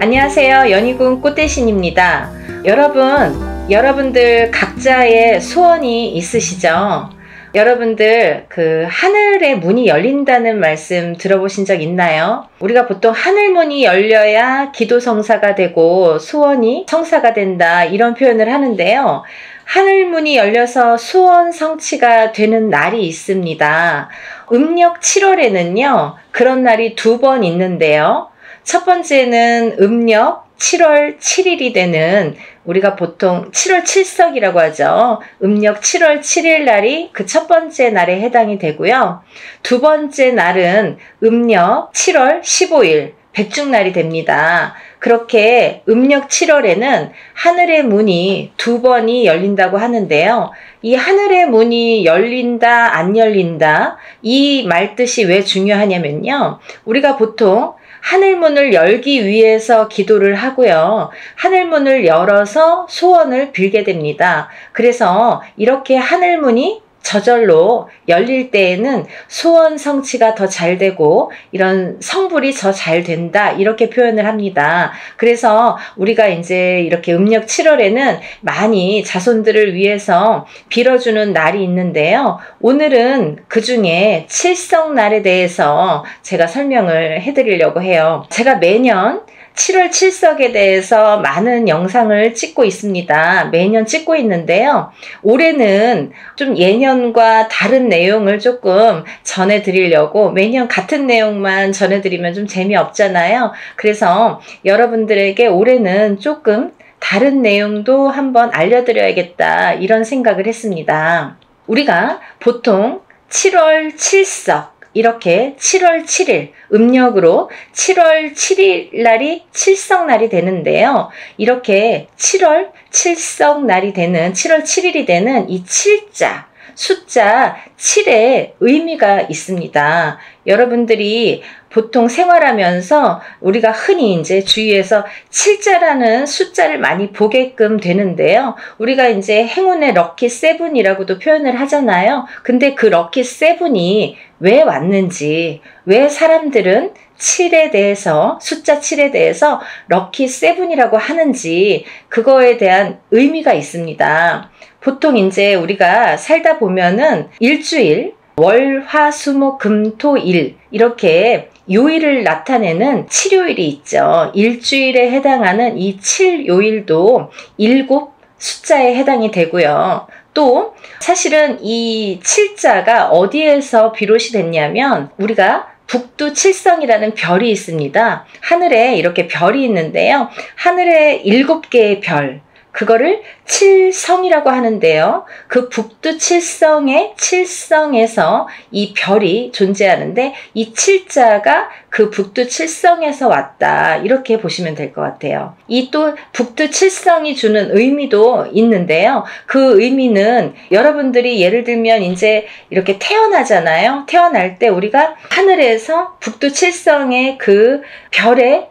안녕하세요. 연희군 꽃대신입니다. 여러분, 여러분들 각자의 소원이 있으시죠? 여러분들 그 하늘의 문이 열린다는 말씀 들어보신 적 있나요? 우리가 보통 하늘 문이 열려야 기도 성사가 되고 소원이 성사가 된다 이런 표현을 하는데요. 하늘 문이 열려서 소원 성취가 되는 날이 있습니다. 음력 7월에는요. 그런 날이 두 번 있는데요. 첫 번째는 음력 7월 7일이 되는 우리가 보통 7월 7석이라고 하죠. 음력 7월 7일 날이 그 첫 번째 날에 해당이 되고요. 두 번째 날은 음력 7월 15일 백중날이 됩니다. 그렇게 음력 7월에는 하늘의 문이 두 번이 열린다고 하는데요. 이 하늘의 문이 열린다, 안 열린다, 이 말뜻이 왜 중요하냐면요. 우리가 보통 하늘문을 열기 위해서 기도를 하고요. 하늘문을 열어서 소원을 빌게 됩니다. 그래서 이렇게 하늘문이 저절로 열릴 때에는 소원 성취가 더 잘 되고 이런 성불이 더 잘 된다 이렇게 표현을 합니다. 그래서 우리가 이제 이렇게 음력 7월에는 많이 자손들을 위해서 빌어주는 날이 있는데요. 오늘은 그 중에 칠성날에 대해서 제가 설명을 해드리려고 해요. 제가 매년 7월 7석에 대해서 많은 영상을 찍고 있습니다. 매년 찍고 있는데요. 올해는 좀 예년과 다른 내용을 조금 전해드리려고 매년 같은 내용만 전해드리면 좀 재미없잖아요. 그래서 여러분들에게 올해는 조금 다른 내용도 한번 알려드려야겠다 이런 생각을 했습니다. 우리가 보통 7월 7석 이렇게 7월 7일 음력으로 7월 7일 날이 칠성날이 되는데요. 이렇게 7월 칠성날이 되는 7월 7일이 되는 이 7자 숫자 7의 의미가 있습니다. 여러분들이 보통 생활하면서 우리가 흔히 이제 주위에서 7자라는 숫자를 많이 보게끔 되는데요. 우리가 이제 행운의 럭키 세븐이라고도 표현을 하잖아요. 근데 그 럭키 세븐이 왜 왔는지, 왜 사람들은 7에 대해서, 숫자 7에 대해서 럭키 세븐이라고 하는지, 그거에 대한 의미가 있습니다. 보통 이제 우리가 살다 보면은 일주일, 월, 화, 수, 목, 금, 토, 일, 이렇게 요일을 나타내는 7요일이 있죠. 일주일에 해당하는 이 7요일도 일곱 숫자에 해당이 되고요. 또 사실은 이 7자가 어디에서 비롯이 됐냐면 우리가 북두 칠성이라는 별이 있습니다. 하늘에 이렇게 별이 있는데요. 하늘에 일곱 개의 별, 그거를 칠성이라고 하는데요. 그 북두 칠성의 칠성에서 이 별이 존재하는데 이 칠자가 그 북두 칠성에서 왔다. 이렇게 보시면 될 것 같아요. 이 또 북두 칠성이 주는 의미도 있는데요. 그 의미는 여러분들이 예를 들면 이제 이렇게 태어나잖아요. 태어날 때 우리가 하늘에서 북두 칠성의 그 별의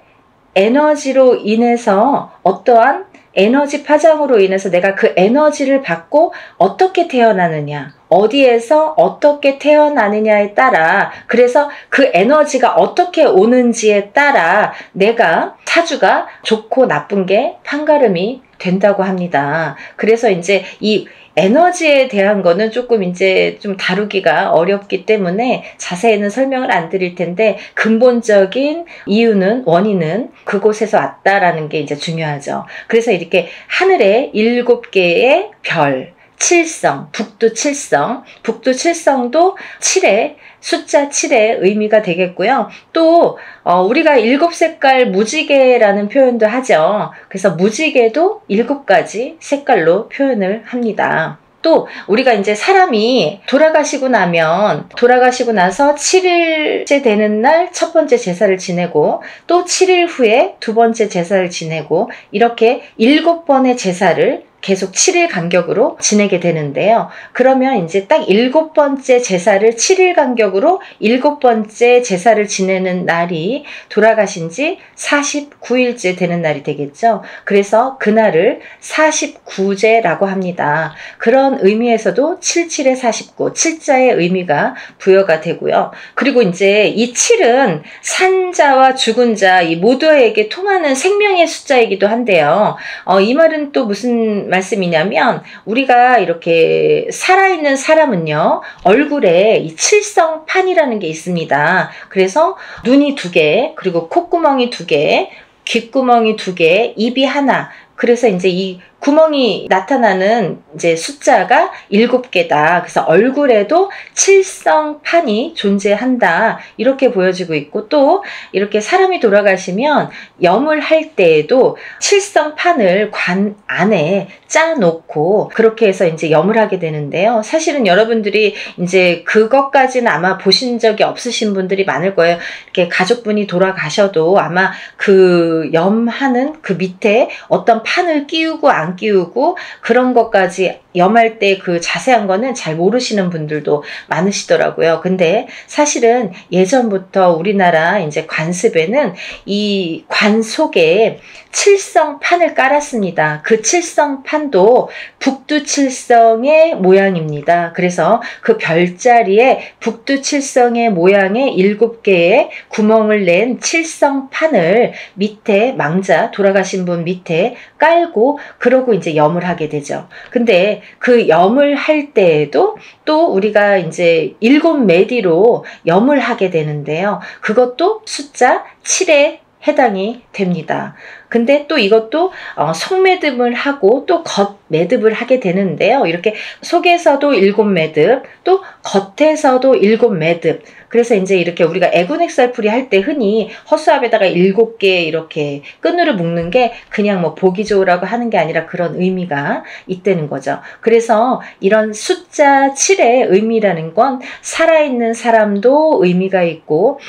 에너지로 인해서 어떠한 에너지 파장으로 인해서 내가 그 에너지를 받고 어떻게 태어나느냐, 어디에서 어떻게 태어나느냐에 따라, 그래서 그 에너지가 어떻게 오는지에 따라 내가 사주가 좋고 나쁜 게 판가름이 된다고 합니다. 그래서 이제 이 에너지에 대한 거는 조금 이제 좀 다루기가 어렵기 때문에 자세히는 설명을 안 드릴 텐데 근본적인 이유는 원인은 그곳에서 왔다라는 게 이제 중요하죠. 그래서 이렇게 하늘에 일곱 개의 별, 칠성, 북두 칠성, 북두 칠성도 7의 숫자 7의 의미가 되겠고요. 또 어, 우리가 일곱 색깔 무지개라는 표현도 하죠. 그래서 무지개도 일곱 가지 색깔로 표현을 합니다. 또 우리가 이제 사람이 돌아가시고 나면 돌아가시고 나서 7일째 되는 날 첫 번째 제사를 지내고 또 7일 후에 두 번째 제사를 지내고 이렇게 일곱 번의 제사를 계속 7일 간격으로 지내게 되는데요. 그러면 이제 딱 일곱 번째 제사를 7일 간격으로 일곱 번째 제사를 지내는 날이 돌아가신 지 49일째 되는 날이 되겠죠. 그래서 그날을 49제라고 합니다. 그런 의미에서도 77에 49, 7자의 의미가 부여가 되고요. 그리고 이제 이 7은 산자와 죽은 자, 이 모두에게 통하는 생명의 숫자이기도 한데요. 어, 이 말은 또 무슨 말씀이냐면 우리가 이렇게 살아있는 사람은요 얼굴에 이 칠성판이라는 게 있습니다. 그래서 눈이 두 개, 그리고 콧구멍이 두 개, 귓구멍이 두 개, 입이 하나. 그래서 이제 이 구멍이 나타나는 이제 숫자가 일곱 개다. 그래서 얼굴에도 칠성판이 존재한다. 이렇게 보여지고 있고 또 이렇게 사람이 돌아가시면 염을 할 때에도 칠성판을 관 안에 짜놓고 그렇게 해서 이제 염을 하게 되는데요. 사실은 여러분들이 이제 그것까지는 아마 보신 적이 없으신 분들이 많을 거예요. 이렇게 가족분이 돌아가셔도 아마 그 염하는 그 밑에 어떤 판을 끼우고 안 끼우고 그런 것까지 염할 때 그 자세한 거는 잘 모르시는 분들도 많으시더라고요. 근데 사실은 예전부터 우리나라 이제 관습에는 이 관 속에 칠성판을 깔았습니다. 그 칠성판도 북두칠성의 모양입니다. 그래서 그 별자리에 북두칠성의 모양의 일곱 개의 구멍을 낸 칠성판을 밑에 망자 돌아가신 분 밑에 깔고 그러고 이제 염을 하게 되죠. 근데 그 염을 할 때에도 또 우리가 이제 일곱 메디로 염을 하게 되는데요. 그것도 숫자 7에 해당이 됩니다. 근데 또 이것도 어, 속매듭을 하고 또 겉매듭을 하게 되는데요. 이렇게 속에서도 일곱 매듭, 또 겉에서도 일곱 매듭. 그래서 이제 이렇게 우리가 애군액살풀이 할 때 흔히 허수아비에다가 일곱 개 이렇게 끈으로 묶는 게 그냥 뭐 보기 좋으라고 하는 게 아니라 그런 의미가 있다는 거죠. 그래서 이런 숫자 7의 의미라는 건 살아있는 사람도 의미가 있고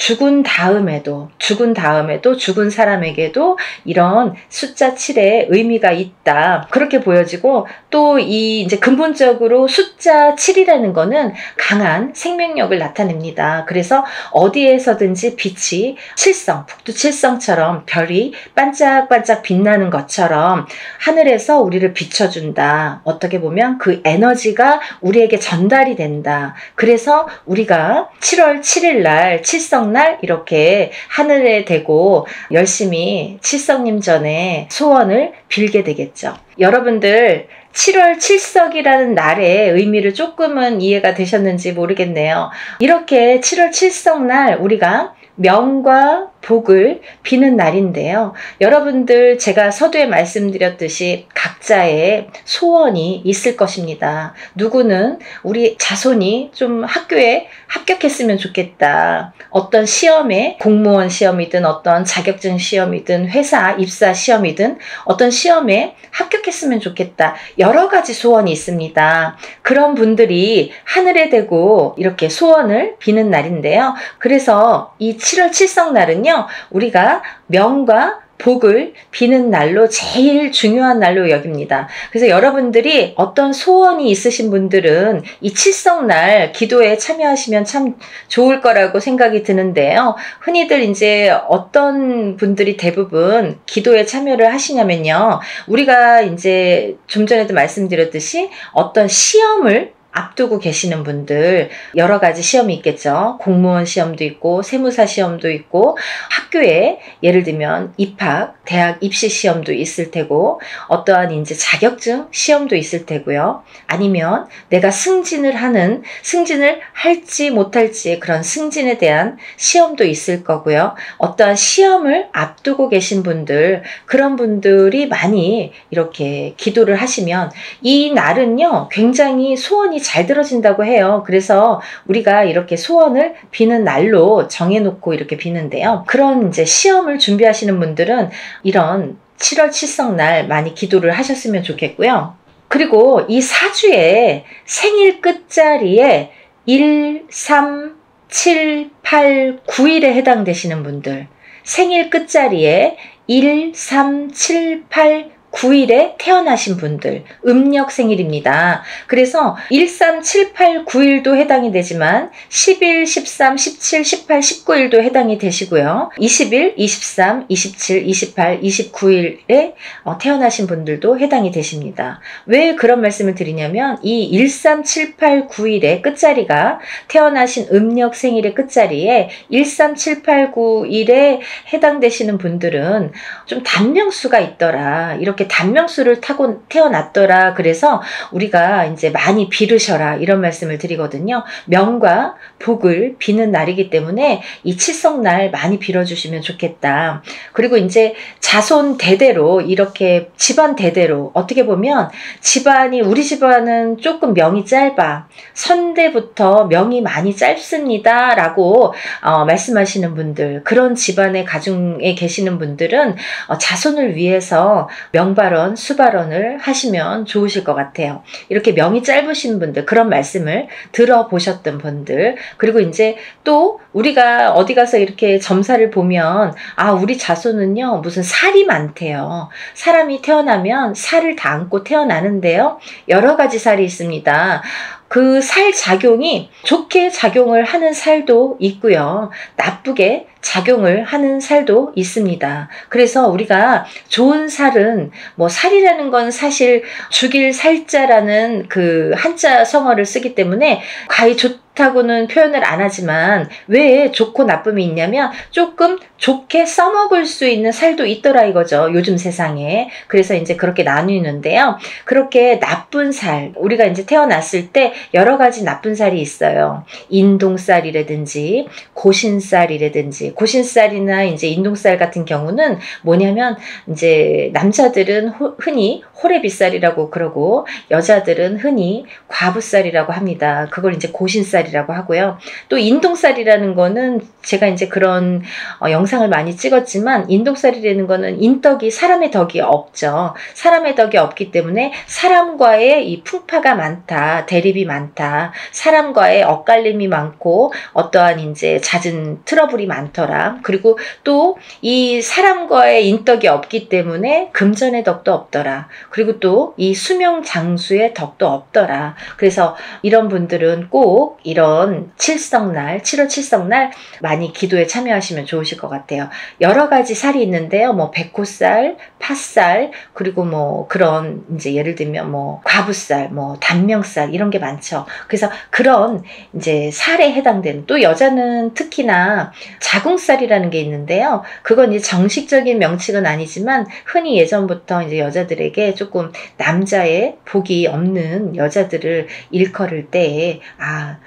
죽은 다음에도, 죽은 다음에도 죽은 사람에게도 이런 숫자 7의 의미가 있다. 그렇게 보여지고 또 이 이제 근본적으로 숫자 7이라는 거는 강한 생명력을 나타냅니다. 그래서 어디에서든지 빛이 칠성, 북두 칠성처럼 별이 반짝반짝 빛나는 것처럼 하늘에서 우리를 비춰준다. 어떻게 보면 그 에너지가 우리에게 전달이 된다. 그래서 우리가 7월 7일 날 칠성 날 이렇게 하늘에 대고 열심히 칠성님 전에 소원을 빌게 되겠죠. 여러분들 7월 7석이라는 날의 의미를 조금은 이해가 되셨는지 모르겠네요. 이렇게 7월 7석 날 우리가 명과 복을 비는 날인데요. 여러분들 제가 서두에 말씀드렸듯이 각자의 소원이 있을 것입니다. 누구는 우리 자손이 좀 학교에 합격했으면 좋겠다. 어떤 시험에 공무원 시험이든 어떤 자격증 시험이든 회사 입사 시험이든 어떤 시험에 합격했으면 좋겠다. 여러 가지 소원이 있습니다. 그런 분들이 하늘에 대고 이렇게 소원을 비는 날인데요. 그래서 이 7월 7성 날은요, 우리가 명과 복을 비는 날로 제일 중요한 날로 여깁니다. 그래서 여러분들이 어떤 소원이 있으신 분들은 이 칠성날 기도에 참여하시면 참 좋을 거라고 생각이 드는데요. 흔히들 이제 어떤 분들이 대부분 기도에 참여를 하시냐면요. 우리가 이제 좀 전에도 말씀드렸듯이 어떤 시험을 앞두고 계시는 분들 여러 가지 시험이 있겠죠. 공무원 시험도 있고 세무사 시험도 있고 학교에 예를 들면 입학, 대학 입시 시험도 있을 테고 어떠한 이제 자격증 시험도 있을 테고요. 아니면 내가 승진을 하는 승진을 할지 못할지 그런 승진에 대한 시험도 있을 거고요. 어떠한 시험을 앞두고 계신 분들 그런 분들이 많이 이렇게 기도를 하시면 이 날은요. 굉장히 소원이 잘 들어진다고 해요. 그래서 우리가 이렇게 소원을 비는 날로 정해놓고 이렇게 비는데요. 그런 이제 시험을 준비하시는 분들은 이런 7월 7성 날 많이 기도를 하셨으면 좋겠고요. 그리고 이 사주의 생일 끝자리에 1, 3, 7, 8, 9일에 해당되시는 분들 생일 끝자리에 1, 3, 7, 8, 9일에 태어나신 분들, 음력 생일입니다. 그래서 13, 7, 8, 9일도 해당이 되지만 11, 13, 17, 18, 19일도 해당이 되시고요. 20일, 23, 27, 28, 29일에 태어나신 분들도 해당이 되십니다. 왜 그런 말씀을 드리냐면 이 13, 7, 8, 9일의 끝자리가 태어나신 음력 생일의 끝자리에 13, 7, 8, 9일에 해당되시는 분들은 좀 단명수가 있더라. 이렇게 단명수를 타고 태어났더라. 그래서 우리가 이제 많이 비르셔라. 이런 말씀을 드리거든요. 명과 복을 비는 날이기 때문에 이 칠성날 많이 빌어주시면 좋겠다. 그리고 이제 자손 대대로 이렇게 집안 대대로 어떻게 보면 집안이 우리 집안은 조금 명이 짧아. 선대부터 명이 많이 짧습니다. 라고 어, 말씀하시는 분들, 그런 집안의 가중에 계시는 분들은 어, 자손을 위해서 명 발언, 수발언을 하시면 좋으실 것 같아요. 이렇게 명이 짧으신 분들, 그런 말씀을 들어보셨던 분들, 그리고 이제 또 우리가 어디 가서 이렇게 점사를 보면, 아, 우리 자손은요, 무슨 살이 많대요. 사람이 태어나면 살을 다 안고 태어나는데요. 여러 가지 살이 있습니다. 그 살 작용이 좋게 작용을 하는 살도 있고요. 나쁘게 작용을 하는 살도 있습니다. 그래서 우리가 좋은 살은 뭐 살이라는 건 사실 죽일 살자라는 그 한자 성어를 쓰기 때문에 과히 좋다고는 표현을 안 하지만 왜 좋고 나쁨이 있냐면 조금 좋게 써먹을 수 있는 살도 있더라 이거죠. 요즘 세상에. 그래서 이제 그렇게 나뉘는데요. 그렇게 나쁜 살, 우리가 이제 태어났을 때 여러 가지 나쁜 살이 있어요. 인동살이라든지 고신살이라든지 고신살이나 이제 인동살 같은 경우는 뭐냐면 이제 남자들은 호, 흔히 호래비살이라고 그러고 여자들은 흔히 과부살이라고 합니다. 그걸 이제 고신살이라고 하고요. 또 인동살이라는 거는 제가 이제 그런 어, 영상을 많이 찍었지만 인동살이라는 거는 인덕이 사람의 덕이 없죠. 사람의 덕이 없기 때문에 사람과의 이 풍파가 많다, 대립이 많다, 사람과의 엇갈림이 많고 어떠한 이제 잦은 트러블이 많 더라. 그리고 또 이 사람과의 인덕이 없기 때문에 금전의 덕도 없더라. 그리고 또 이 수명 장수의 덕도 없더라. 그래서 이런 분들은 꼭 이런 칠성날, 7월 칠성날 많이 기도에 참여하시면 좋으실 것 같아요. 여러 가지 살이 있는데요. 뭐 백호살, 팥살, 그리고 뭐 그런 이제 예를 들면 뭐 과부살, 뭐 단명살 이런 게 많죠. 그래서 그런 이제 살에 해당되는 또 여자는 특히나 자궁 살이라는 게 있는데요. 그건 이제 정식적인 명칭은 아니지만 흔히 예전부터 이제 여자들에게 조금 남자의 복이 없는 여자들을 일컬을 때, 아,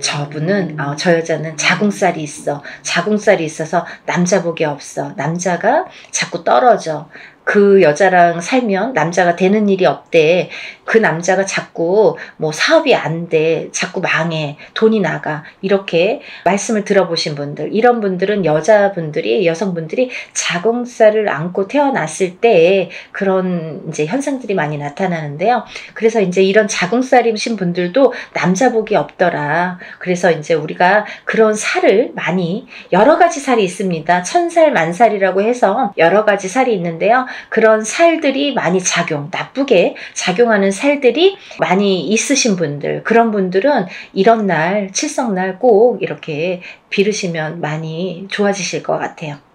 저분은 어, 저 여자는 자궁살이 있어. 자궁살이 있어서 남자 복이 없어. 남자가 자꾸 떨어져 그 여자랑 살면 남자가 되는 일이 없대. 그 남자가 자꾸 뭐 사업이 안 돼. 자꾸 망해. 돈이 나가. 이렇게 말씀을 들어보신 분들. 이런 분들은 여자분들이, 여성분들이 자궁살을 안고 태어났을 때 그런 이제 현상들이 많이 나타나는데요. 그래서 이제 이런 자궁살이신 분들도 남자복이 없더라. 그래서 이제 우리가 그런 살을 많이 여러 가지 살이 있습니다. 천살, 만살이라고 해서 여러 가지 살이 있는데요. 그런 살들이 많이 작용, 나쁘게 작용하는 살들이 많이 있으신 분들, 그런 분들은 이런 날, 칠성날 꼭 이렇게 비르시면 많이 좋아지실 것 같아요.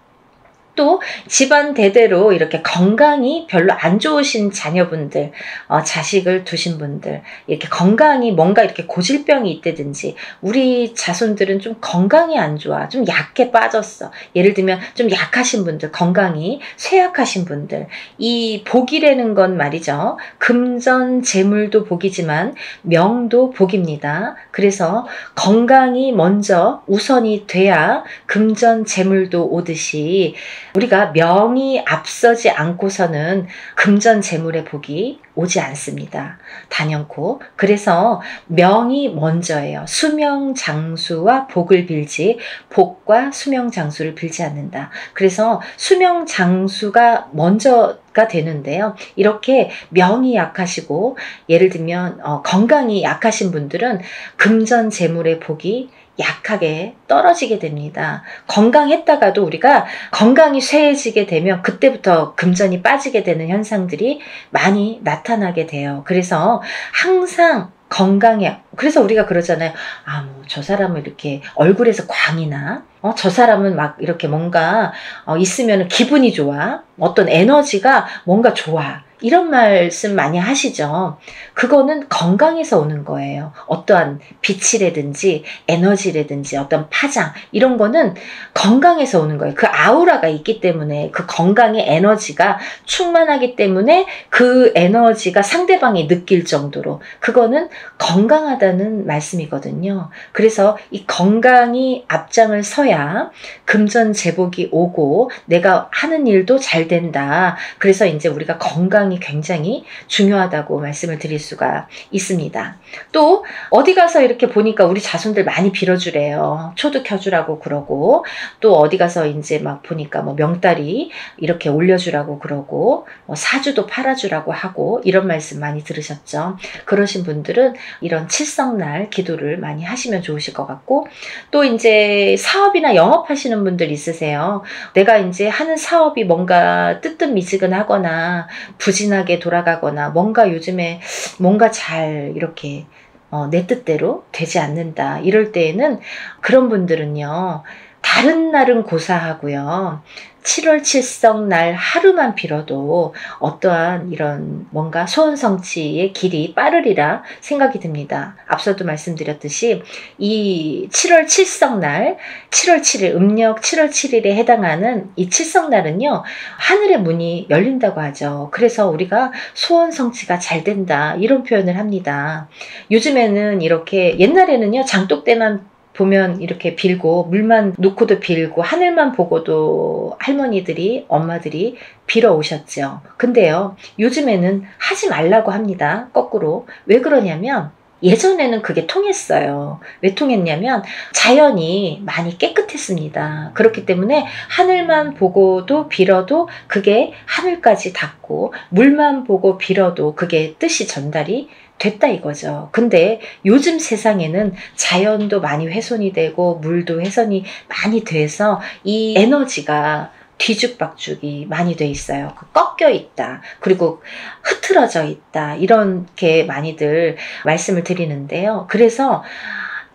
또 집안 대대로 이렇게 건강이 별로 안 좋으신 자녀분들, 어, 자식을 두신 분들, 이렇게 건강이 뭔가 이렇게 고질병이 있다든지, 우리 자손들은 좀 건강이 안 좋아. 좀 약해 빠졌어. 예를 들면 좀 약하신 분들, 건강이 쇠약하신 분들, 이 복이라는 건 말이죠. 금전, 재물도 복이지만 명도 복입니다. 그래서 건강이 먼저 우선이 돼야 금전, 재물도 오듯이 우리가 명이 앞서지 않고서는 금전 재물의 복이 오지 않습니다. 단연코. 그래서 명이 먼저예요. 수명 장수와 복을 빌지 복과 수명 장수를 빌지 않는다. 그래서 수명 장수가 먼저가 되는데요. 이렇게 명이 약하시고 예를 들면 어, 건강이 약하신 분들은 금전 재물의 복이 약하게 떨어지게 됩니다. 건강했다가도 우리가 건강이 쇠해지게 되면 그때부터 금전이 빠지게 되는 현상들이 많이 나타나게 돼요. 그래서 항상 건강해. 그래서 우리가 그러잖아요. 아, 뭐, 저 사람은 이렇게 얼굴에서 광이나, 어, 저 사람은 막 이렇게 뭔가, 어, 있으면 기분이 좋아. 어떤 에너지가 뭔가 좋아. 이런 말씀 많이 하시죠. 그거는 건강에서 오는 거예요. 어떠한 빛이라든지 에너지라든지 어떤 파장 이런 거는 건강에서 오는 거예요. 그 아우라가 있기 때문에 그 건강의 에너지가 충만하기 때문에 그 에너지가 상대방이 느낄 정도로 그거는 건강하다는 말씀이거든요. 그래서 이 건강이 앞장을 서야 금전 제복이 오고 내가 하는 일도 잘 된다. 그래서 이제 우리가 건강 건강이 굉장히 중요하다고 말씀을 드릴 수가 있습니다. 또 어디 가서 이렇게 보니까 우리 자손들 많이 빌어주래요. 초도 켜주라고 그러고 또 어디 가서 이제 막 보니까 뭐 명다리 이렇게 올려주라고 그러고 뭐 사주도 팔아주라고 하고 이런 말씀 많이 들으셨죠. 그러신 분들은 이런 칠성날 기도를 많이 하시면 좋으실 것 같고 또 이제 사업이나 영업하시는 분들 있으세요. 내가 이제 하는 사업이 뭔가 뜨뜻미지근하거나 부지 부진하게 돌아가거나 뭔가 요즘에 뭔가 잘 이렇게 어, 내 뜻대로 되지 않는다. 이럴 때에는 그런 분들은요. 다른 날은 고사하고요. 7월 7성 날 하루만 빌어도 어떠한 이런 뭔가 소원 성취의 길이 빠르리라 생각이 듭니다. 앞서도 말씀드렸듯이 이 7월 7성 날, 7월 7일, 음력 7월 7일에 해당하는 이 7성 날은요, 하늘의 문이 열린다고 하죠. 그래서 우리가 소원 성취가 잘 된다. 이런 표현을 합니다. 요즘에는 이렇게 옛날에는요, 장독 때만 보면 이렇게 빌고 물만 놓고도 빌고 하늘만 보고도 할머니들이 엄마들이 빌어 오셨죠. 근데요 요즘에는 하지 말라고 합니다. 거꾸로 왜 그러냐면 예전에는 그게 통했어요. 왜 통했냐면 자연이 많이 깨끗했습니다. 그렇기 때문에 하늘만 보고도 빌어도 그게 하늘까지 닿고 물만 보고 빌어도 그게 뜻이 전달이 됐다 이거죠. 근데 요즘 세상에는 자연도 많이 훼손이 되고 물도 훼손이 많이 돼서 이 에너지가 뒤죽박죽이 많이 돼 있어요. 그 꺾여 있다. 그리고 흐트러져 있다. 이렇게 많이들 말씀을 드리는데요. 그래서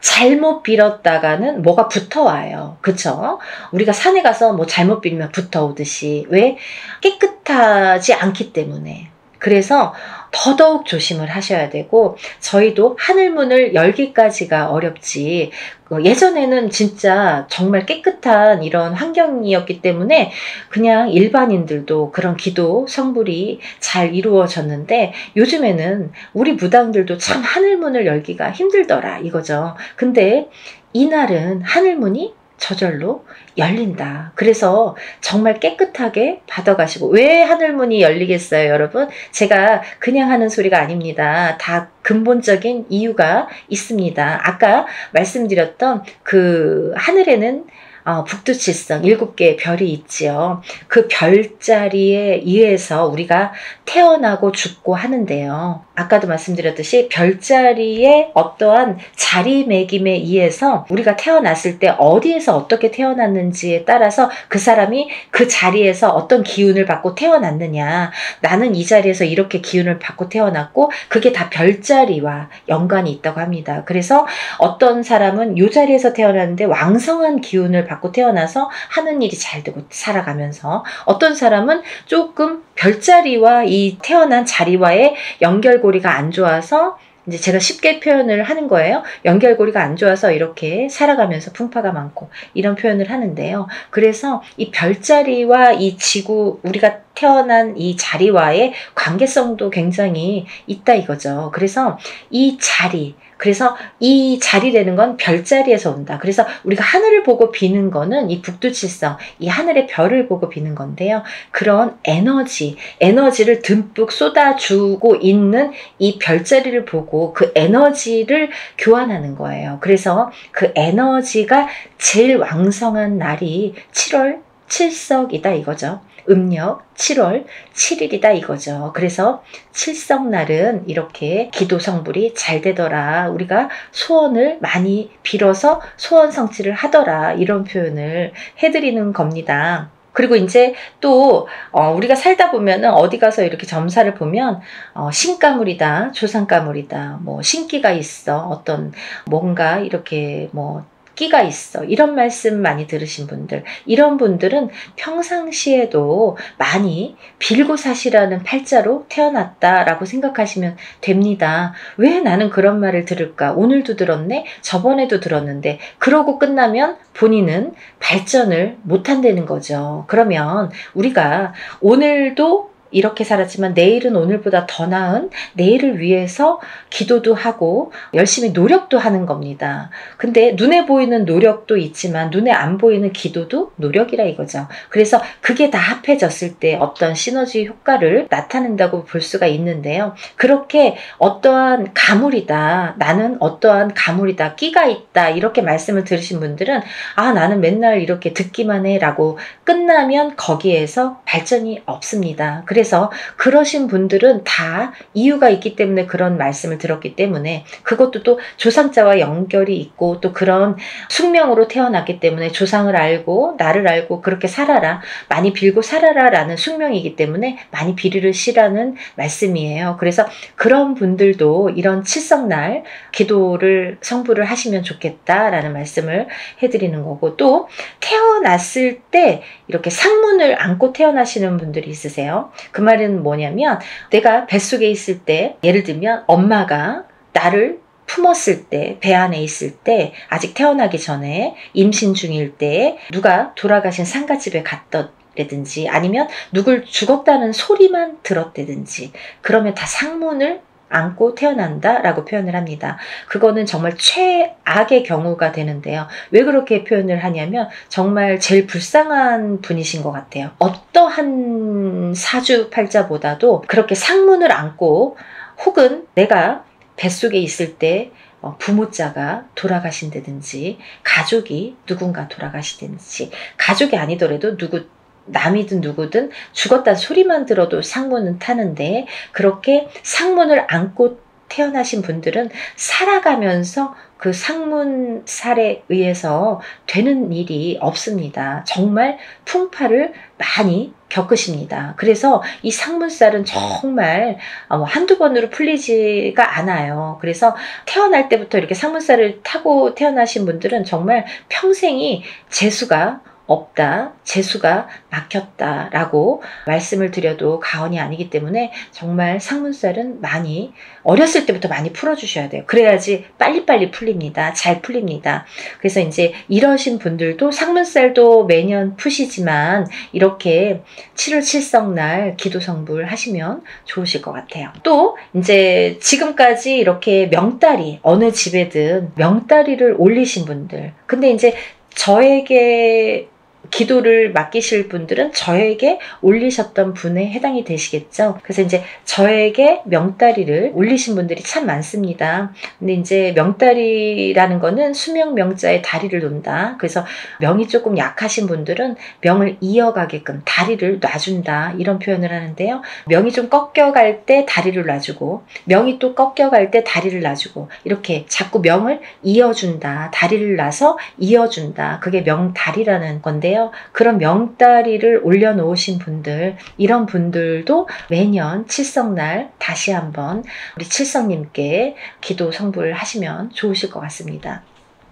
잘못 빌었다가는 뭐가 붙어와요. 그쵸? 우리가 산에 가서 뭐 잘못 빌면 붙어오듯이. 왜? 깨끗하지 않기 때문에. 그래서 더더욱 조심을 하셔야 되고 저희도 하늘문을 열기까지가 어렵지 그 예전에는 진짜 정말 깨끗한 이런 환경이었기 때문에 그냥 일반인들도 그런 기도 성불이 잘 이루어졌는데 요즘에는 우리 무당들도 참 하늘문을 열기가 힘들더라 이거죠. 근데 이날은 하늘문이 저절로 열린다. 그래서 정말 깨끗하게 받아가시고 왜 하늘문이 열리겠어요, 여러분? 제가 그냥 하는 소리가 아닙니다. 다 근본적인 이유가 있습니다. 아까 말씀드렸던 그 하늘에는 어, 북두칠성 일곱 개의 별이 있지요. 그 별자리에 의해서 우리가 태어나고 죽고 하는데요. 아까도 말씀드렸듯이 별자리의 어떠한 자리매김에 의해서 우리가 태어났을 때 어디에서 어떻게 태어났는지에 따라서 그 사람이 그 자리에서 어떤 기운을 받고 태어났느냐. 나는 이 자리에서 이렇게 기운을 받고 태어났고 그게 다 별자리와 연관이 있다고 합니다. 그래서 어떤 사람은 이 자리에서 태어났는데 왕성한 기운을 받고 태어나서 하는 일이 잘 되고 살아가면서 어떤 사람은 조금 별자리와 이 태어난 자리와의 연결고리가 안 좋아서 이제 제가 쉽게 표현을 하는 거예요. 연결고리가 안 좋아서 이렇게 살아가면서 풍파가 많고 이런 표현을 하는데요. 그래서 이 별자리와 이 지구 우리가 태어난 이 자리와의 관계성도 굉장히 있다 이거죠. 그래서 이 자리 그래서 이 자리라는 건 별자리에서 온다. 그래서 우리가 하늘을 보고 비는 거는 이 북두칠성, 이 하늘의 별을 보고 비는 건데요. 그런 에너지, 에너지를 듬뿍 쏟아주고 있는 이 별자리를 보고 그 에너지를 교환하는 거예요. 그래서 그 에너지가 제일 왕성한 날이 7월 칠석이다 이거죠. 음력 7월 7일이다 이거죠. 그래서 칠성날은 이렇게 기도 성불이 잘 되더라. 우리가 소원을 많이 빌어서 소원 성취를 하더라. 이런 표현을 해드리는 겁니다. 그리고 이제 또 어, 우리가 살다 보면은 어디 가서 이렇게 점사를 보면 어, 신가물이다, 조상가물이다, 뭐 신기가 있어, 어떤 뭔가 이렇게 뭐 끼가 있어. 이런 말씀 많이 들으신 분들, 이런 분들은 평상시에도 많이 빌고 사시라는 팔자로 태어났다라고 생각하시면 됩니다. 왜 나는 그런 말을 들을까? 오늘도 들었네? 저번에도 들었는데, 그러고 끝나면 본인은 발전을 못한다는 거죠. 그러면 우리가 오늘도 이렇게 살았지만 내일은 오늘보다 더 나은 내일을 위해서 기도도 하고 열심히 노력도 하는 겁니다. 근데 눈에 보이는 노력도 있지만 눈에 안 보이는 기도도 노력이라 이거죠. 그래서 그게 다 합해졌을 때 어떤 시너지 효과를 나타낸다고 볼 수가 있는데요. 그렇게 어떠한 가물이다. 나는 어떠한 가물이다. 끼가 있다. 이렇게 말씀을 들으신 분들은 아, 나는 맨날 이렇게 듣기만 해 라고 끝나면 거기에서 발전이 없습니다. 그래서 그래서 그러신 분들은 다 이유가 있기 때문에 그런 말씀을 들었기 때문에 그것도 또 조상자와 연결이 있고 또 그런 숙명으로 태어났기 때문에 조상을 알고 나를 알고 그렇게 살아라 많이 빌고 살아라 라는 숙명이기 때문에 많이 비리를 시라는 말씀이에요. 그래서 그런 분들도 이런 칠성날 기도를 성부를 하시면 좋겠다라는 말씀을 해드리는 거고 또 태어났을 때 이렇게 상문을 안고 태어나시는 분들이 있으세요. 그 말은 뭐냐면 내가 뱃속에 있을 때 예를 들면 엄마가 나를 품었을 때, 배 안에 있을 때, 아직 태어나기 전에 임신 중일 때 누가 돌아가신 상가집에 갔던 든지 아니면 누굴 죽었다는 소리만 들었다든지 그러면 다 상문을 안고 태어난다 라고 표현을 합니다. 그거는 정말 최악의 경우가 되는데요. 왜 그렇게 표현을 하냐면 정말 제일 불쌍한 분이신 것 같아요. 어떠한 사주팔자보다도 그렇게 상문을 안고 혹은 내가 뱃속에 있을 때 어, 부모자가 돌아가신다든지 가족이 누군가 돌아가시든지 가족이 아니더라도 누구 남이든 누구든 죽었다는 소리만 들어도 상문은 타는데 그렇게 상문을 안고 태어나신 분들은 살아가면서 그 상문살에 의해서 되는 일이 없습니다. 정말 풍파를 많이 겪으십니다. 그래서 이 상문살은 정말 어, 뭐 한두 번으로 풀리지가 않아요. 그래서 태어날 때부터 이렇게 상문살을 타고 태어나신 분들은 정말 평생이 재수가 없다, 재수가 막혔다 라고 말씀을 드려도 가언이 아니기 때문에 정말 상문살은 많이 어렸을 때부터 많이 풀어주셔야 돼요. 그래야지 빨리빨리 풀립니다. 잘 풀립니다. 그래서 이제 이러신 분들도 상문살도 매년 푸시지만 이렇게 7월 7성날 기도 성불 하시면 좋으실 것 같아요. 또 이제 지금까지 이렇게 명다리 어느 집에든 명다리를 올리신 분들 근데 이제 저에게 기도를 맡기실 분들은 저에게 올리셨던 분에 해당이 되시겠죠. 그래서 이제 저에게 명다리를 올리신 분들이 참 많습니다. 근데 이제 명다리라는 거는 수명 명자의 다리를 놓는다. 그래서 명이 조금 약하신 분들은 명을 이어가게끔 다리를 놔준다. 이런 표현을 하는데요. 명이 좀 꺾여갈 때 다리를 놔주고 명이 또 꺾여갈 때 다리를 놔주고 이렇게 자꾸 명을 이어준다. 다리를 놔서 이어준다. 그게 명다리라는 건데 그런 명다리를 올려놓으신 분들, 이런 분들도 매년 칠성날 다시 한번 우리 칠성님께 기도 성불 하시면 좋으실 것 같습니다.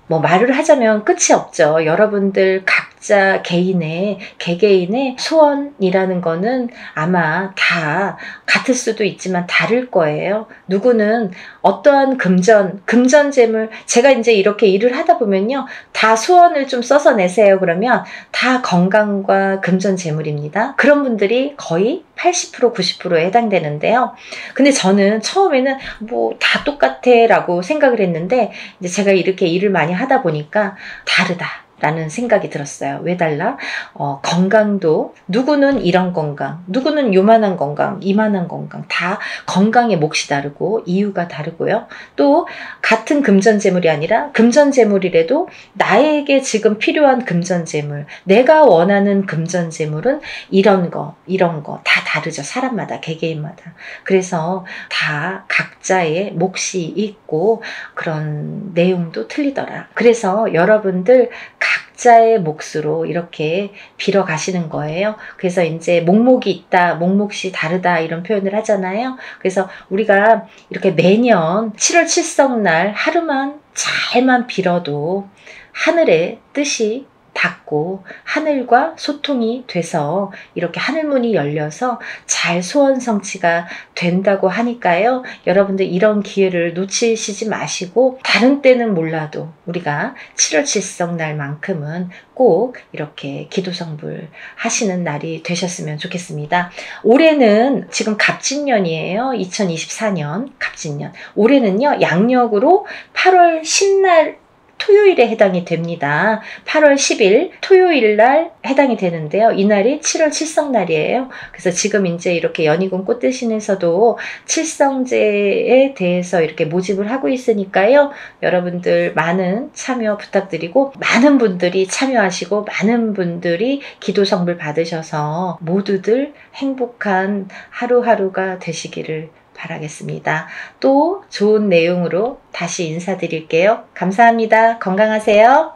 뭐 말을 하자면 끝이 없죠. 여러분들 각 자 개인의 개개인의 소원이라는 거는 아마 다 같을 수도 있지만 다를 거예요. 누구는 어떠한 금전, 금전재물, 제가 이제 이렇게 일을 하다 보면요. 다 소원을 좀 써서 내세요. 그러면 다 건강과 금전재물입니다. 그런 분들이 거의 80% 90%에 해당되는데요. 근데 저는 처음에는 뭐 다 똑같아 라고 생각을 했는데 이제 제가 이렇게 일을 많이 하다 보니까 다르다. 라는 생각이 들었어요. 왜 달라? 어, 건강도 누구는 이런 건강, 누구는 요만한 건강, 이만한 건강 다 건강의 몫이 다르고 이유가 다르고요. 또 같은 금전 재물이 아니라 금전 재물이라도 나에게 지금 필요한 금전 재물, 내가 원하는 금전 재물은 이런 거, 이런 거 다 다르죠. 사람마다 개개인마다. 그래서 다 각자의 몫이 있고 그런 내용도 틀리더라. 그래서 여러분들 각 자의 몫으로 이렇게 빌어 가시는 거예요. 그래서 이제 목목이 있다, 목목시 다르다 이런 표현을 하잖아요. 그래서 우리가 이렇게 매년 7월 7성날 하루만 잘만 빌어도 하늘의 뜻이 닿고 하늘과 소통이 돼서 이렇게 하늘문이 열려서 잘 소원 성취가 된다고 하니까요. 여러분들 이런 기회를 놓치시지 마시고 다른 때는 몰라도 우리가 7월 7성 날만큼은 꼭 이렇게 기도 성불 하시는 날이 되셨으면 좋겠습니다. 올해는 지금 갑진년이에요. 2024년 갑진년. 올해는요. 양력으로 8월 10날 토요일에 해당이 됩니다. 8월 10일 토요일 날 해당이 되는데요. 이날이 7월 칠성날이에요. 그래서 지금 이제 이렇게 연희군 꽃대신에서도 칠성제에 대해서 이렇게 모집을 하고 있으니까요. 여러분들 많은 참여 부탁드리고 많은 분들이 참여하시고 많은 분들이 기도 성불 받으셔서 모두들 행복한 하루하루가 되시기를 바라겠습니다. 또 좋은 내용으로 다시 인사드릴게요. 감사합니다. 건강하세요.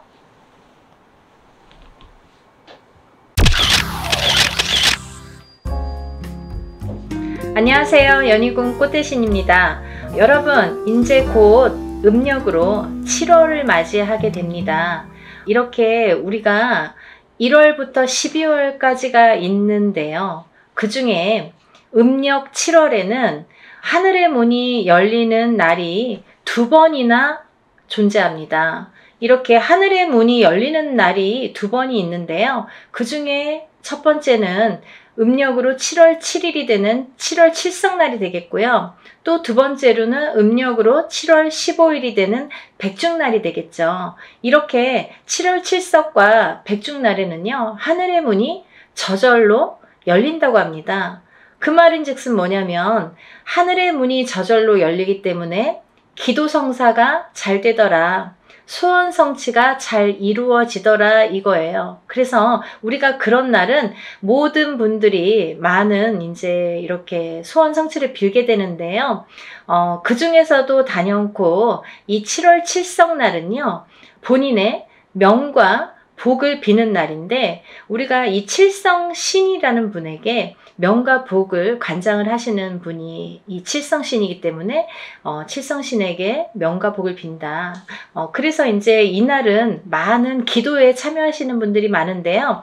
안녕하세요. 연희궁 꽃대신입니다. 여러분, 이제 곧 음력으로 7월을 맞이하게 됩니다. 이렇게 우리가 1월부터 12월까지가 있는데요. 그 중에 음력 7월에는 하늘의 문이 열리는 날이 두 번이나 존재합니다. 이렇게 하늘의 문이 열리는 날이 두 번이 있는데요. 그 중에 첫 번째는 음력으로 7월 7일이 되는 7월 7성날이 되겠고요. 또 두 번째로는 음력으로 7월 15일이 되는 백중날이 되겠죠. 이렇게 7월 7석과 백중날에는요, 하늘의 문이 저절로 열린다고 합니다. 그 말인 즉슨 뭐냐면 하늘의 문이 저절로 열리기 때문에 기도 성사가 잘 되더라. 소원 성취가 잘 이루어지더라 이거예요. 그래서 우리가 그런 날은 모든 분들이 많은 이제 이렇게 소원 성취를 빌게 되는데요. 어, 그 중에서도 단연코 이 7월 7성 날은요. 본인의 명과 복을 비는 날인데 우리가 이 칠성 신이라는 분에게 명과 복을 관장을 하시는 분이 이 칠성 신이기 때문에 어, 칠성 신에게 명과 복을 빈다. 어, 그래서 이제 이날은 많은 기도에 참여하시는 분들이 많은데요.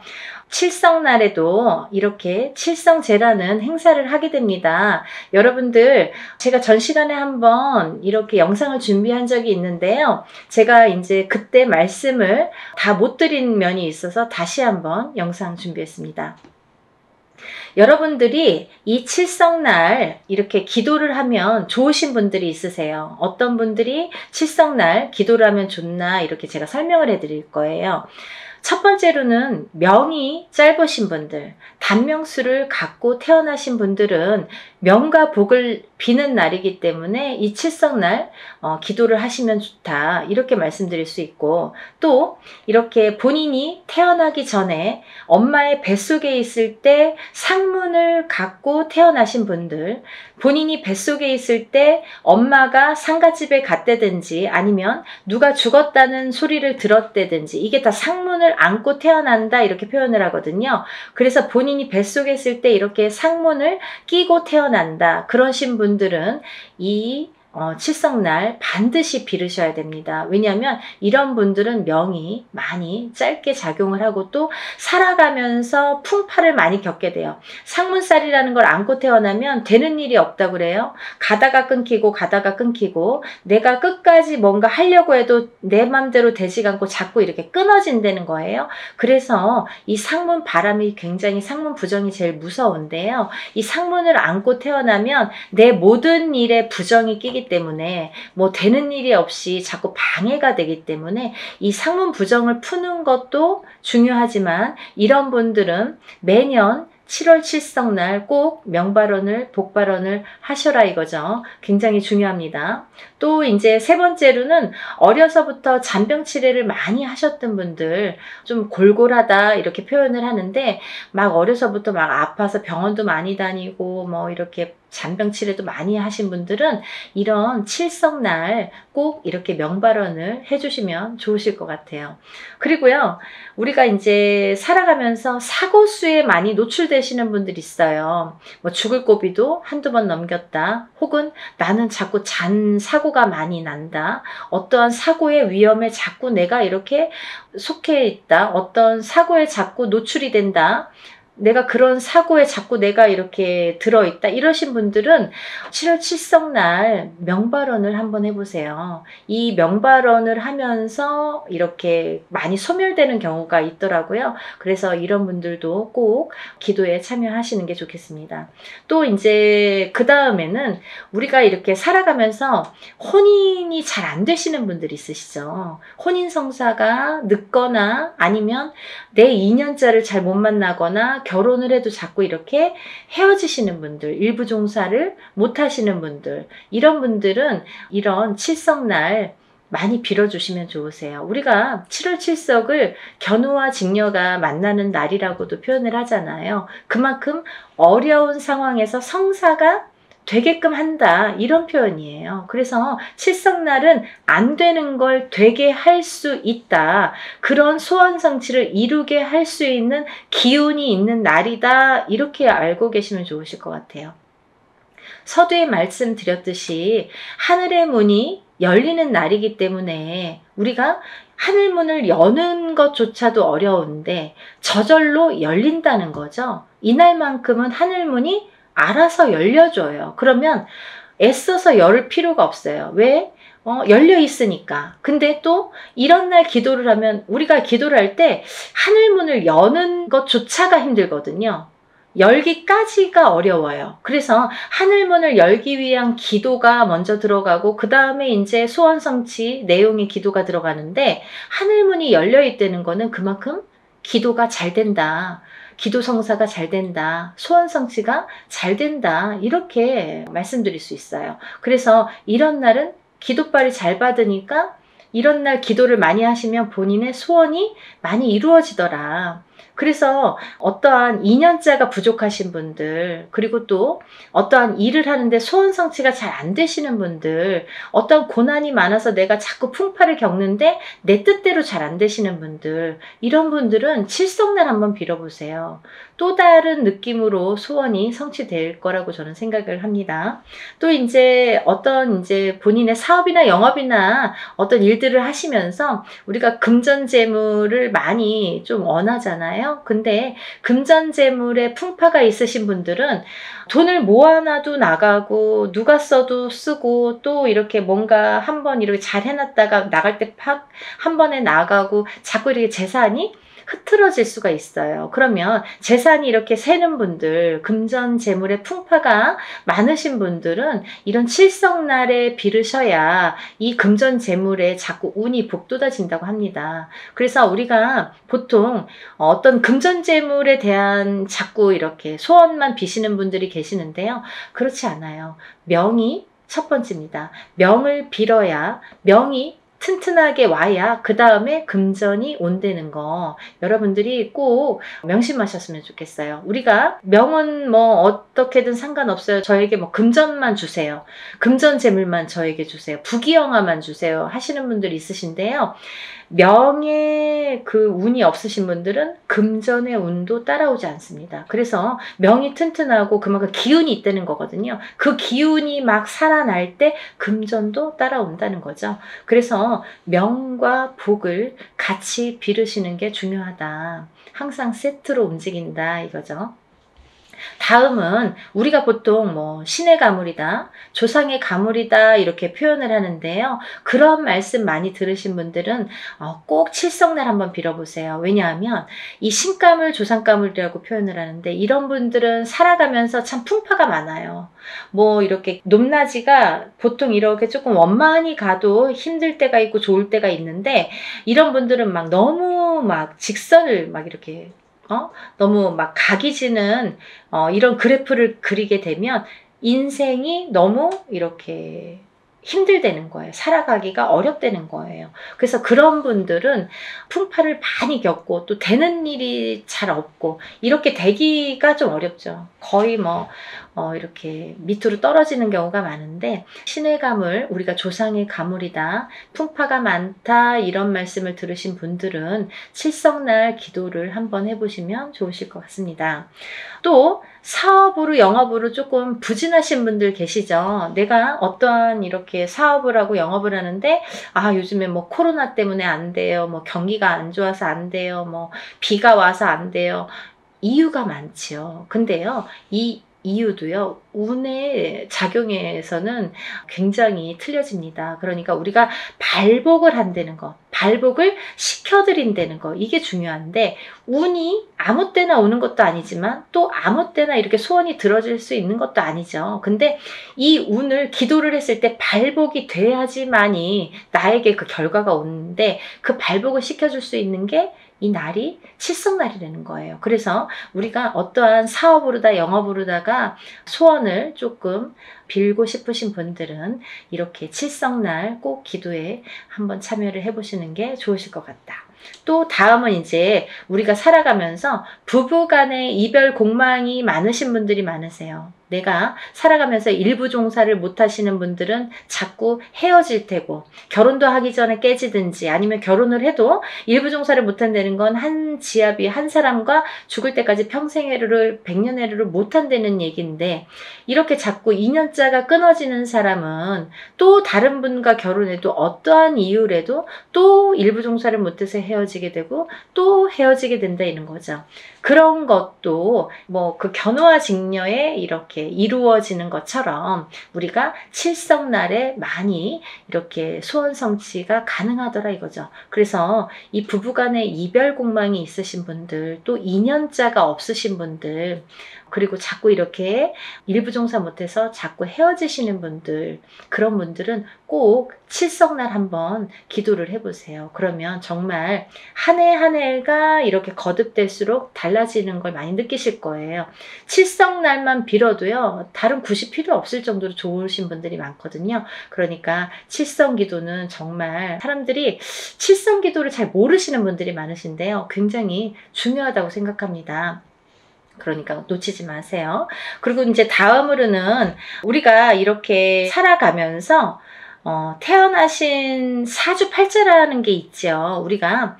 칠성날에도 이렇게 칠성제라는 행사를 하게 됩니다. 여러분들, 제가 전 시간에 한번 이렇게 영상을 준비한 적이 있는데요. 제가 이제 그때 말씀을 다 못 드린 면이 있어서 다시 한번 영상 준비했습니다. 여러분들이 이 칠성날 이렇게 기도를 하면 좋으신 분들이 있으세요. 어떤 분들이 칠성날 기도를 하면 좋나 이렇게 제가 설명을 해드릴 거예요. 첫 번째로는 명이 짧으신 분들, 단명수를 갖고 태어나신 분들은 명과 복을 비는 날이기 때문에 이 칠성날 어, 기도를 하시면 좋다 이렇게 말씀드릴 수 있고 또 이렇게 본인이 태어나기 전에 엄마의 뱃속에 있을 때 상문을 갖고 태어나신 분들 본인이 뱃속에 있을 때 엄마가 상가집에 갔다든지 아니면 누가 죽었다는 소리를 들었다든지 이게 다 상문을 안고 태어난다 이렇게 표현을 하거든요. 그래서 본인이 뱃속에 있을 때 이렇게 상문을 끼고 태어난다 그러신 분들은 이 어, 칠성날 반드시 비르셔야 됩니다. 왜냐하면 이런 분들은 명이 많이 짧게 작용을 하고 또 살아가면서 풍파를 많이 겪게 돼요. 상문살이라는 걸 안고 태어나면 되는 일이 없다고 그래요. 가다가 끊기고 가다가 끊기고 내가 끝까지 뭔가 하려고 해도 내 맘대로 되지 않고 자꾸 이렇게 끊어진다는 거예요. 그래서 이 상문 바람이 굉장히 상문 부정이 제일 무서운데요. 이 상문을 안고 태어나면 내 모든 일에 부정이 끼기 때문에 뭐 되는 일이 없이 자꾸 방해가 되기 때문에 이 상문 부정을 푸는 것도 중요하지만 이런 분들은 매년 7월 칠성날 꼭 명발언을 복발언을 하셔라 이거죠. 굉장히 중요합니다. 또 이제 세 번째로는 어려서부터 잔병 치레를 많이 하셨던 분들 좀 골골하다 이렇게 표현을 하는데 막 어려서부터 막 아파서 병원도 많이 다니고 뭐 이렇게 잔병 치레도 많이 하신 분들은 이런 칠성날 꼭 이렇게 명발언을 해주시면 좋으실 것 같아요. 그리고요, 우리가 이제 살아가면서 사고수에 많이 노출되시는 분들 있어요. 뭐 죽을 고비도 한두 번 넘겼다. 혹은 나는 자꾸 잔 사고 가 많이 난다. 어떠한 사고의 위험에 자꾸 내가 이렇게 속해 있다. 어떤 사고에 자꾸 노출이 된다. 내가 그런 사고에 자꾸 내가 이렇게 들어있다 이러신 분들은 7월 칠성날 명발언을 한번 해보세요. 이 명발언을 하면서 이렇게 많이 소멸되는 경우가 있더라고요. 그래서 이런 분들도 꼭 기도에 참여하시는 게 좋겠습니다. 또 이제 그 다음에는 우리가 이렇게 살아가면서 혼인이 잘 안 되시는 분들 있으시죠. 혼인 성사가 늦거나 아니면 내 2년자를 잘 못 만나거나 결혼을 해도 자꾸 이렇게 헤어지시는 분들, 일부 종사를 못 하시는 분들, 이런 분들은 이런 칠성날 많이 빌어주시면 좋으세요. 우리가 7월 칠석을 견우와 직녀가 만나는 날이라고도 표현을 하잖아요. 그만큼 어려운 상황에서 성사가 되게끔 한다. 이런 표현이에요. 그래서 칠성날은 안 되는 걸 되게 할 수 있다. 그런 소원 성취를 이루게 할 수 있는 기운이 있는 날이다. 이렇게 알고 계시면 좋으실 것 같아요. 서두에 말씀드렸듯이 하늘의 문이 열리는 날이기 때문에 우리가 하늘문을 여는 것조차도 어려운데 저절로 열린다는 거죠. 이날만큼은 하늘문이 알아서 열려줘요. 그러면 애써서 열 필요가 없어요. 왜? 어, 열려 있으니까. 근데 또 이런 날 기도를 하면 우리가 기도를 할 때 하늘문을 여는 것조차가 힘들거든요. 열기까지가 어려워요. 그래서 하늘문을 열기 위한 기도가 먼저 들어가고 그 다음에 이제 소원 성취 내용의 기도가 들어가는데 하늘문이 열려 있다는 거는 그만큼 기도가 잘 된다. 기도 성사가 잘 된다. 소원 성취가 잘 된다. 이렇게 말씀드릴 수 있어요. 그래서 이런 날은 기도빨이 잘 받으니까 이런 날 기도를 많이 하시면 본인의 소원이 많이 이루어지더라. 그래서 어떠한 2년자가 부족하신 분들, 그리고 또 어떠한 일을 하는데 소원 성취가 잘 안 되시는 분들, 어떤 고난이 많아서 내가 자꾸 풍파를 겪는데 내 뜻대로 잘 안 되시는 분들, 이런 분들은 칠성날 한번 빌어보세요. 또 다른 느낌으로 소원이 성취될 거라고 저는 생각을 합니다. 또 이제 어떤 이제 본인의 사업이나 영업이나 어떤 일들을 하시면서 우리가 금전 재물을 많이 좀 원하잖아요. 근데 금전 재물에 풍파가 있으신 분들은 돈을 모아놔도 나가고 누가 써도 쓰고 또 이렇게 뭔가 한번 이렇게 잘 해놨다가 나갈 때 팍 한 번에 나가고 자꾸 이렇게 재산이 흐트러질 수가 있어요. 그러면 재산이 이렇게 새는 분들, 금전 재물의 풍파가 많으신 분들은 이런 칠성날에 비르셔야 이 금전 재물에 자꾸 운이 북돋아진다고 합니다. 그래서 우리가 보통 어떤 금전 재물에 대한 자꾸 이렇게 소원만 비시는 분들이 계시는데요. 그렇지 않아요. 명이 첫 번째입니다. 명을 빌어야 명이 튼튼하게 와야 그 다음에 금전이 온다는 거 여러분들이 꼭 명심하셨으면 좋겠어요. 우리가 명은 뭐 어떻게든 상관없어요. 저에게 뭐 금전만 주세요. 금전 재물만 저에게 주세요. 부귀영화만 주세요. 하시는 분들 있으신데요. 명의 그 운이 없으신 분들은 금전의 운도 따라오지 않습니다. 그래서 명이 튼튼하고 그만큼 기운이 있다는 거거든요. 그 기운이 막 살아날 때 금전도 따라온다는 거죠. 그래서 명과 복을 같이 비르시는 게 중요하다. 항상 세트로 움직인다 이거죠. 다음은 우리가 보통 뭐 신의 가물이다, 조상의 가물이다 이렇게 표현을 하는데요. 그런 말씀 많이 들으신 분들은 어, 꼭 칠성날 한번 빌어보세요. 왜냐하면 이 신가물, 조상가물이라고 표현을 하는데 이런 분들은 살아가면서 참 풍파가 많아요. 뭐 이렇게 높낮이가 보통 이렇게 조금 원만히 가도 힘들 때가 있고 좋을 때가 있는데 이런 분들은 막 너무 막 직선을 막 이렇게 어? 너무 막 각이 지는 어, 이런 그래프를 그리게 되면 인생이 너무 이렇게 힘들다는 거예요. 살아가기가 어렵다는 거예요. 그래서 그런 분들은 풍파를 많이 겪고 또 되는 일이 잘 없고 이렇게 되기가 좀 어렵죠. 거의 뭐 어, 이렇게 밑으로 떨어지는 경우가 많은데 신의 가물 우리가 조상의 가물이다 풍파가 많다 이런 말씀을 들으신 분들은 칠성날 기도를 한번 해보시면 좋으실 것 같습니다. 또 사업으로 영업으로 조금 부진하신 분들 계시죠. 내가 어떠한 이렇게 사업을 하고 영업을 하는데 아 요즘에 뭐 코로나 때문에 안 돼요. 뭐 경기가 안 좋아서 안 돼요. 뭐 비가 와서 안 돼요. 이유가 많지요. 근데요, 이 이유도요, 운의 작용에서는 굉장히 틀려집니다. 그러니까 우리가 발복을 한다는 거, 발복을 시켜드린다는 거, 이게 중요한데, 운이 아무 때나 오는 것도 아니지만, 또 아무 때나 이렇게 소원이 들어질 수 있는 것도 아니죠. 근데 이 운을 기도를 했을 때 발복이 돼야지만이 나에게 그 결과가 오는데, 그 발복을 시켜줄 수 있는 게 이 날이 칠성날이라는 거예요. 그래서 우리가 어떠한 사업으로다 영업으로다가 소원을 조금 빌고 싶으신 분들은 이렇게 칠성날 꼭 기도에 한번 참여를 해보시는 게 좋으실 것 같다. 또 다음은 이제 우리가 살아가면서 부부 간의 이별 공망이 많으신 분들이 많으세요. 내가 살아가면서 일부 종사를 못 하시는 분들은 자꾸 헤어질 테고 결혼도 하기 전에 깨지든지 아니면 결혼을 해도 일부 종사를 못 한다는 건 한 지압이 한 사람과 죽을 때까지 평생애를 백년애를 못 한다는 얘기인데 이렇게 자꾸 인연자가 끊어지는 사람은 또 다른 분과 결혼해도 어떠한 이유라도 또 일부 종사를 못해서 헤어지게 되고 또 헤어지게 된다 이런 거죠. 그런 것도 뭐 그 견우와 직녀에 이렇게 이루어지는 것처럼 우리가 칠성날에 많이 이렇게 소원 성취가 가능하더라 이거죠. 그래서 이 부부간의 이별 공망이 있으신 분들 또 인연자가 없으신 분들 그리고 자꾸 이렇게 일부 종사 못해서 자꾸 헤어지시는 분들, 그런 분들은 꼭 칠성날 한번 기도를 해보세요. 그러면 정말 한 해 한 해가 이렇게 거듭될수록 달라지는 걸 많이 느끼실 거예요. 칠성날만 빌어도요, 다른 굿이 필요 없을 정도로 좋으신 분들이 많거든요. 그러니까 칠성 기도는 정말 사람들이 칠성 기도를 잘 모르시는 분들이 많으신데요. 굉장히 중요하다고 생각합니다. 그러니까 놓치지 마세요. 그리고 이제 다음으로는 우리가 이렇게 살아가면서 어, 태어나신 사주팔자라는 게 있죠. 우리가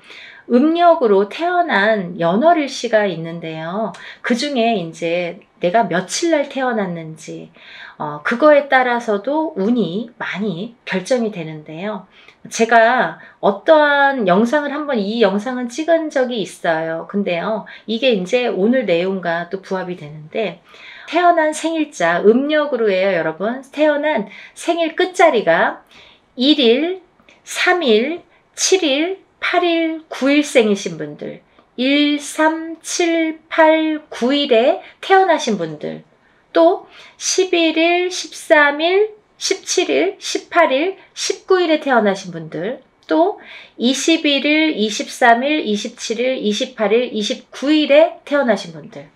음력으로 태어난 연월일시가 있는데요. 그 중에 이제 내가 며칠 날 태어났는지, 어, 그거에 따라서도 운이 많이 결정이 되는데요. 제가 어떠한 영상을 한번 이 영상은 찍은 적이 있어요. 근데요, 이게 이제 오늘 내용과 또 부합이 되는데, 태어난 생일자, 음력으로 해요, 여러분. 태어난 생일 끝자리가 1일, 3일, 7일, 8일, 9일생이신 분들, 1, 3, 7, 8, 9일에 태어나신 분들, 또 11일, 13일, 17일, 18일, 19일에 태어나신 분들, 또 21일, 23일, 27일, 28일, 29일에 태어나신 분들.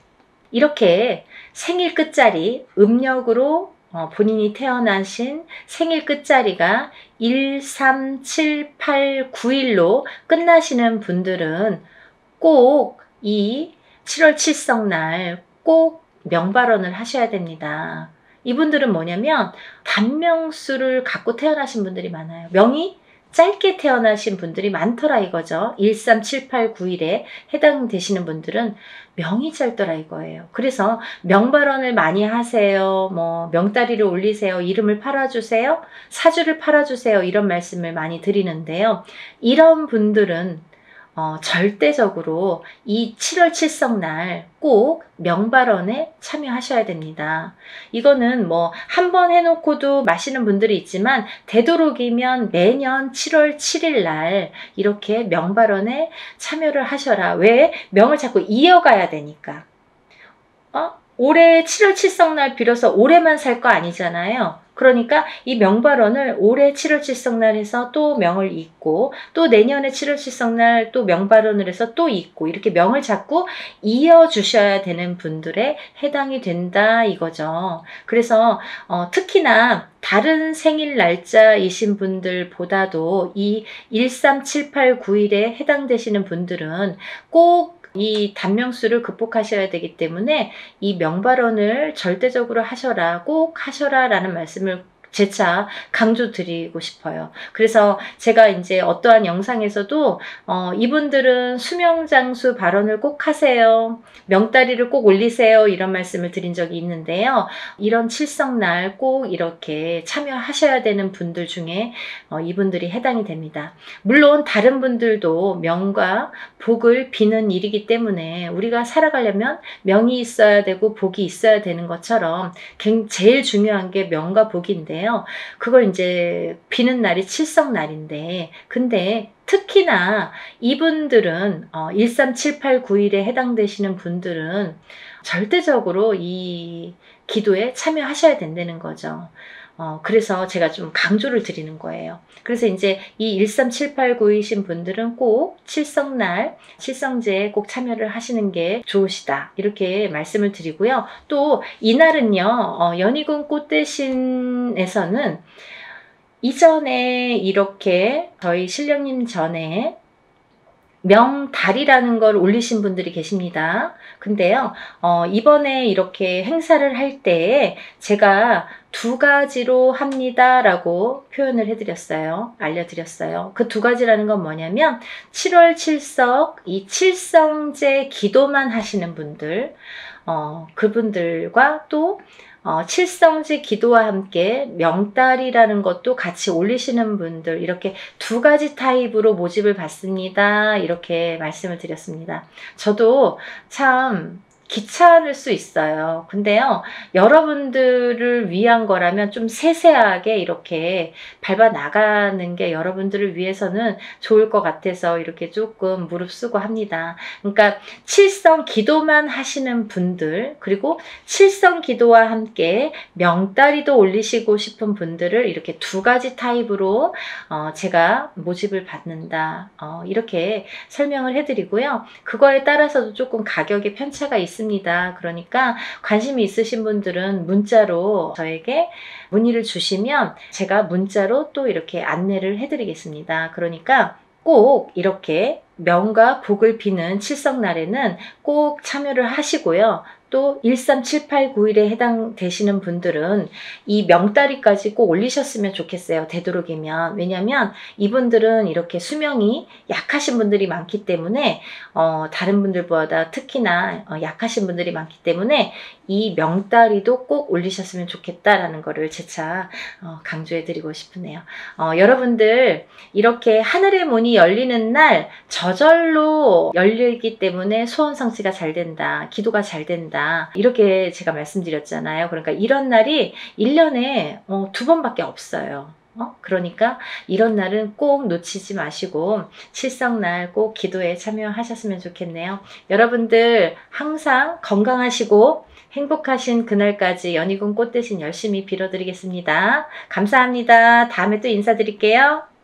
이렇게 생일 끝자리, 음력으로 어, 본인이 태어나신 생일 끝자리가 1, 3, 7, 8, 9일로 끝나시는 분들은 꼭 이 7월 7성 날 꼭 명발언을 하셔야 됩니다. 이분들은 뭐냐면 단명수를 갖고 태어나신 분들이 많아요. 명이 짧게 태어나신 분들이 많더라 이거죠. 137891에 해당되시는 분들은 명이 짧더라 이거예요. 그래서 명발언을 많이 하세요. 뭐 명다리를 올리세요. 이름을 팔아주세요. 사주를 팔아주세요. 이런 말씀을 많이 드리는데요. 이런 분들은 어, 절대적으로 이 7월 칠성날 꼭 명발언에 참여하셔야 됩니다. 이거는 뭐 한 번 해놓고도 마시는 분들이 있지만 되도록이면 매년 7월 7일 날 이렇게 명발언에 참여를 하셔라. 왜? 명을 자꾸 이어가야 되니까. 어? 올해 7월 칠성날 빌어서 올해만 살 거 아니잖아요. 그러니까 이 명발언을 올해 7월 칠성날 해서 또 명을 잇고 또 내년에 7월 칠성날 또 명발언을 해서 또 잇고 이렇게 명을 자꾸 이어주셔야 되는 분들의 해당이 된다 이거죠. 그래서 어, 특히나 다른 생일 날짜이신 분들보다도 이 137891에 해당되시는 분들은 꼭 이 단명수를 극복하셔야 되기 때문에 이 명발언을 절대적으로 하셔라, 꼭 하셔라 라는 말씀을 재차 강조드리고 싶어요. 그래서 제가 이제 어떠한 영상에서도 어, 이분들은 수명장수 발언을 꼭 하세요. 명다리를 꼭 올리세요. 이런 말씀을 드린 적이 있는데요. 이런 칠성날 꼭 이렇게 참여하셔야 되는 분들 중에 어, 이분들이 해당이 됩니다. 물론 다른 분들도 명과 복을 비는 일이기 때문에 우리가 살아가려면 명이 있어야 되고 복이 있어야 되는 것처럼 제일 중요한 게 명과 복인데 있는데요. 그걸 이제 비는 날이 칠성날인데, 근데 특히나 이분들은 어, 137891에 해당되시는 분들은 절대적으로 이 기도에 참여하셔야 된다는 거죠. 어, 그래서 제가 좀 강조를 드리는 거예요. 그래서 이제 이 1378구이신 분들은 꼭 칠성날, 칠성제에 꼭 참여를 하시는 게 좋으시다. 이렇게 말씀을 드리고요. 또 이날은요, 어, 연희군 꽃대신에서는 이전에 이렇게 저희 신령님 전에 명달이라는 걸 올리신 분들이 계십니다. 근데요, 어, 이번에 이렇게 행사를 할때 제가 두 가지로 합니다 라고 표현을 해드렸어요. 알려드렸어요. 그 두 가지라는 건 뭐냐면 7월 칠석, 이 칠성제 기도만 하시는 분들, 어, 그분들과 또 어, 칠성지 기도와 함께 명달이라는 것도 같이 올리시는 분들 이렇게 두 가지 타입으로 모집을 받습니다. 이렇게 말씀을 드렸습니다. 저도 참 귀찮을 수 있어요. 근데요, 여러분들을 위한 거라면 좀 세세하게 이렇게 밟아 나가는 게 여러분들을 위해서는 좋을 것 같아서 이렇게 조금 무릅쓰고 합니다. 그러니까 칠성 기도만 하시는 분들, 그리고 칠성 기도와 함께 명다리도 올리시고 싶은 분들을 이렇게 두 가지 타입으로 어, 제가 모집을 받는다. 어, 이렇게 설명을 해드리고요. 그거에 따라서도 조금 가격의 편차가 있습니다. 있습니다. 그러니까 관심이 있으신 분들은 문자로 저에게 문의를 주시면 제가 문자로 또 이렇게 안내를 해드리겠습니다. 그러니까 꼭 이렇게 명과 복을 비는 칠성날에는 꼭 참여를 하시고요. 또 137891에 해당되시는 분들은 이 명다리까지 꼭 올리셨으면 좋겠어요. 되도록이면. 왜냐면 이분들은 이렇게 수명이 약하신 분들이 많기 때문에 어, 다른 분들보다 특히나 어, 약하신 분들이 많기 때문에 이 명다리도 꼭 올리셨으면 좋겠다라는 거를 재차 어, 강조해 드리고 싶으네요. 어, 여러분들 이렇게 하늘의 문이 열리는 날 저절로 열리기 때문에 소원 성취가 잘 된다. 기도가 잘 된다. 된다. 이렇게 제가 말씀드렸잖아요. 그러니까 이런 날이 1년에 어, 두 번밖에 없어요. 어? 그러니까 이런 날은 꼭 놓치지 마시고 칠성날 꼭 기도에 참여하셨으면 좋겠네요. 여러분들 항상 건강하시고 행복하신 그날까지 연희군 꽃 대신 열심히 빌어드리겠습니다. 감사합니다. 다음에 또 인사드릴게요.